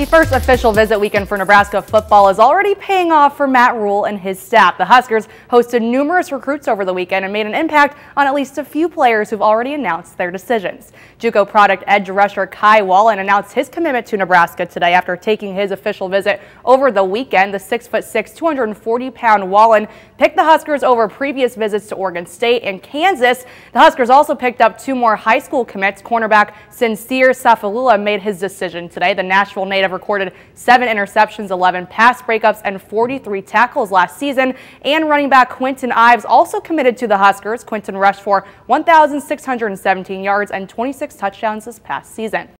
The first official visit weekend for Nebraska football is already paying off for Matt Rhule and his staff. The Huskers hosted numerous recruits over the weekend and made an impact on at least a few players who've already announced their decisions. JUCO product edge rusher Kai Wallen announced his commitment to Nebraska today after taking his official visit over the weekend. The 6'6", 240-pound Wallen picked the Huskers over previous visits to Oregon State and Kansas. The Huskers also picked up two more high school commits. Cornerback Syncere Safeeullah made his decision today. The Nashville native have recorded seven interceptions, 11 pass breakups, and 43 tackles last season. And running back Kwinten Ives also committed to the Huskers. Kwinten rushed for 1,617 yards and 26 touchdowns this past season.